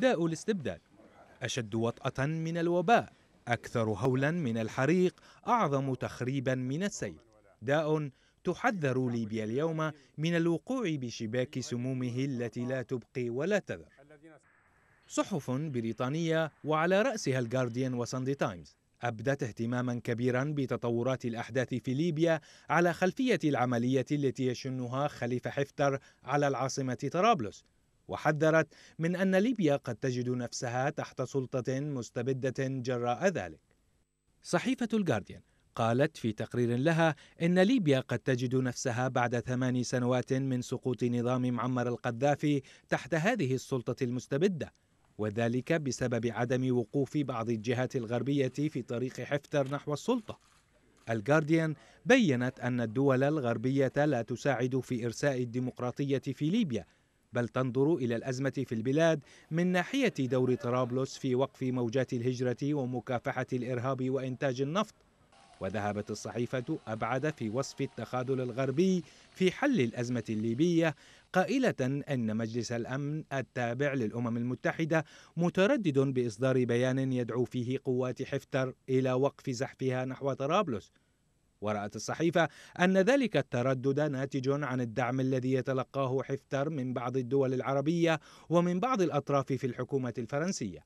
داء الاستبداد أشد وطأة من الوباء أكثر هولا من الحريق أعظم تخريبا من السيل. داء تحذر ليبيا اليوم من الوقوع بشباك سمومه التي لا تبقي ولا تذر. صحف بريطانية وعلى رأسها الجارديان وساندي تايمز أبدت اهتماما كبيرا بتطورات الأحداث في ليبيا على خلفية العملية التي يشنها خليفة حفتر على العاصمة طرابلس. وحذرت من أن ليبيا قد تجد نفسها تحت سلطة مستبدة جراء ذلك. صحيفة الجارديان قالت في تقرير لها إن ليبيا قد تجد نفسها بعد ثمان سنوات من سقوط نظام معمر القذافي تحت هذه السلطة المستبدة وذلك بسبب عدم وقوف بعض الجهات الغربية في طريق حفتر نحو السلطة. الجارديان بينت أن الدول الغربية لا تساعد في إرساء الديمقراطية في ليبيا بل تنظر إلى الأزمة في البلاد من ناحية دور طرابلس في وقف موجات الهجرة ومكافحة الإرهاب وإنتاج النفط. وذهبت الصحيفة أبعد في وصف التخاذل الغربي في حل الأزمة الليبية قائلة أن مجلس الأمن التابع للأمم المتحدة متردد بإصدار بيان يدعو فيه قوات حفتر إلى وقف زحفها نحو طرابلس. ورأت الصحيفة أن ذلك التردد ناتج عن الدعم الذي يتلقاه حفتر من بعض الدول العربية ومن بعض الأطراف في الحكومة الفرنسية.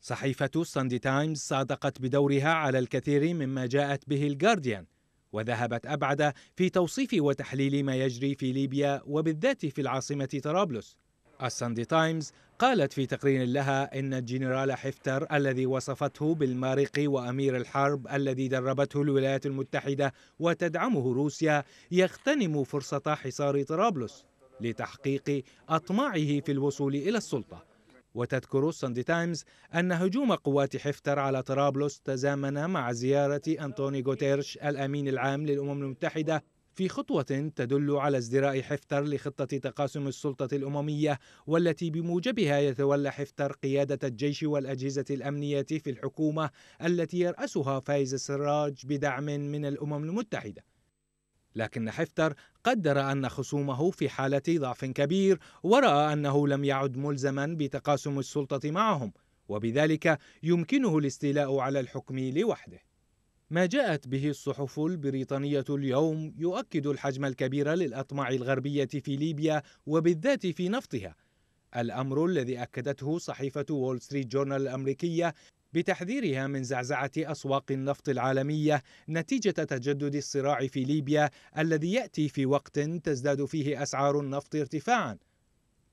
صحيفة ساندي تايمز صادقت بدورها على الكثير مما جاءت به الجارديان وذهبت أبعد في توصيف وتحليل ما يجري في ليبيا وبالذات في العاصمة طرابلس. الساندي تايمز قالت في تقرير لها إن الجنرال حفتر الذي وصفته بالمارق وأمير الحرب الذي دربته الولايات المتحدة وتدعمه روسيا يغتنم فرصة حصار طرابلس لتحقيق أطماعه في الوصول إلى السلطة. وتذكر الساندي تايمز أن هجوم قوات حفتر على طرابلس تزامن مع زيارة أنطوني غوتيريش الأمين العام للأمم المتحدة في خطوة تدل على ازدراء حفتر لخطة تقاسم السلطة الأممية والتي بموجبها يتولى حفتر قيادة الجيش والأجهزة الأمنية في الحكومة التي يرأسها فايز السراج بدعم من الأمم المتحدة. لكن حفتر قدر أن خصومه في حالة ضعف كبير ورأى أنه لم يعد ملزما بتقاسم السلطة معهم وبذلك يمكنه الاستيلاء على الحكم لوحده. ما جاءت به الصحف البريطانية اليوم يؤكد الحجم الكبير للأطماع الغربية في ليبيا وبالذات في نفطها. الأمر الذي أكدته صحيفة وول ستريت جورنال الأمريكية بتحذيرها من زعزعة أسواق النفط العالمية نتيجة تجدد الصراع في ليبيا الذي يأتي في وقت تزداد فيه أسعار النفط ارتفاعا.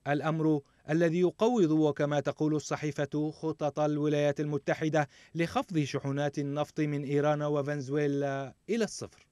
الأمر الذي يقوض وكما تقول الصحيفة خطط الولايات المتحدة لخفض شحنات النفط من إيران وفنزويلا إلى الصفر.